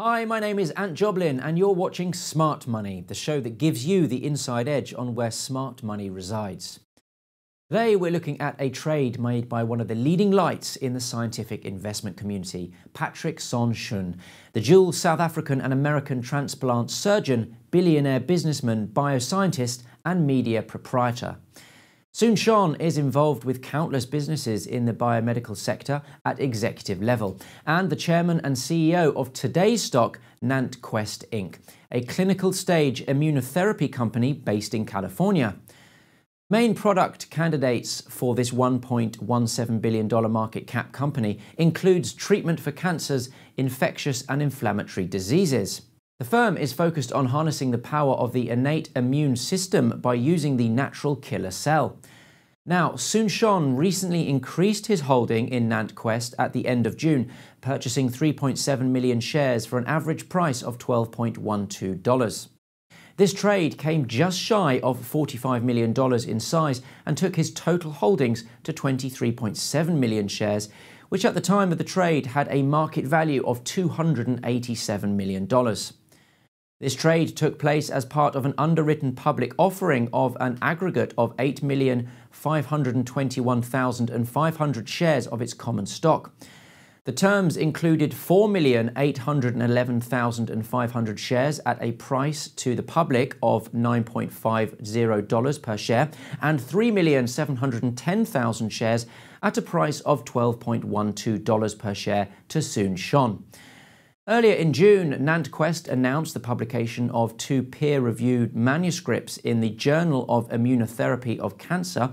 Hi, my name is Ant Joblin, and you're watching Smart Money, the show that gives you the inside edge on where smart money resides. Today, we're looking at a trade made by one of the leading lights in the scientific investment community, Patrick Soon-Shiong, the dual South African and American transplant surgeon, billionaire businessman, bioscientist, and media proprietor. Soon-Shiong is involved with countless businesses in the biomedical sector at executive level, and the chairman and CEO of today's stock, NantKwest Inc., a clinical stage immunotherapy company based in California. Main product candidates for this $1.17 billion market cap company includes treatment for cancers, infectious and inflammatory diseases. The firm is focused on harnessing the power of the innate immune system by using the natural killer cell. Now, Soon-Shiong recently increased his holding in NantKwest at the end of June, purchasing 3.7 million shares for an average price of $12.12. This trade came just shy of $45 million in size and took his total holdings to 23.7 million shares, which at the time of the trade had a market value of $287 million. This trade took place as part of an underwritten public offering of an aggregate of 8,521,500 shares of its common stock. The terms included 4,811,500 shares at a price to the public of $9.50 per share and 3,710,000 shares at a price of $12.12 per share to Soon-Shiong. Earlier in June, NantKwest announced the publication of two peer-reviewed manuscripts in the Journal of Immunotherapy of Cancer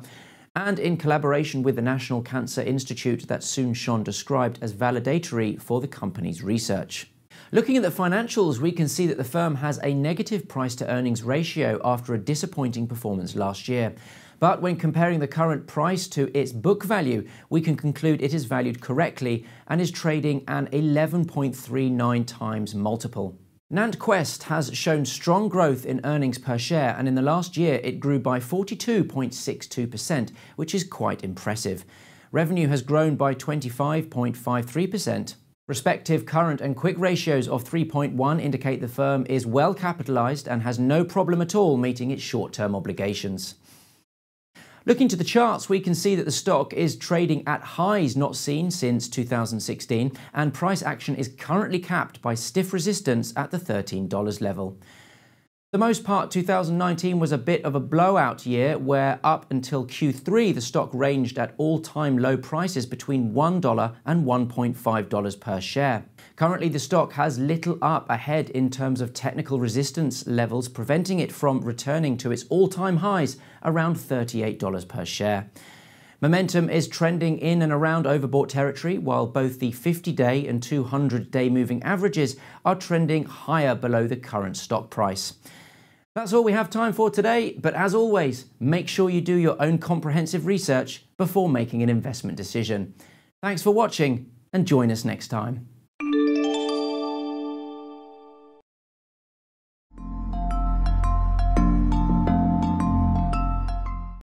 and in collaboration with the National Cancer Institute that Soon-Shiong described as validatory for the company's research. Looking at the financials, we can see that the firm has a negative price to earnings ratio after a disappointing performance last year. But when comparing the current price to its book value, we can conclude it is valued correctly and is trading an 11.39 times multiple. NantKwest has shown strong growth in earnings per share, and in the last year it grew by 42.62%, which is quite impressive. Revenue has grown by 25.53%. Respective current and quick ratios of 3.1 indicate the firm is well capitalized and has no problem at all meeting its short term obligations. Looking to the charts, we can see that the stock is trading at highs not seen since 2016, and price action is currently capped by stiff resistance at the $13 level. The most part, 2019 was a bit of a blowout year where up until Q3 the stock ranged at all-time low prices between $1 and $1.5 per share. Currently, the stock has little up ahead in terms of technical resistance levels, preventing it from returning to its all time highs around $38 per share. Momentum is trending in and around overbought territory, while both the 50 day and 200 day moving averages are trending higher below the current stock price. That's all we have time for today, but as always, make sure you do your own comprehensive research before making an investment decision. Thanks for watching and join us next time.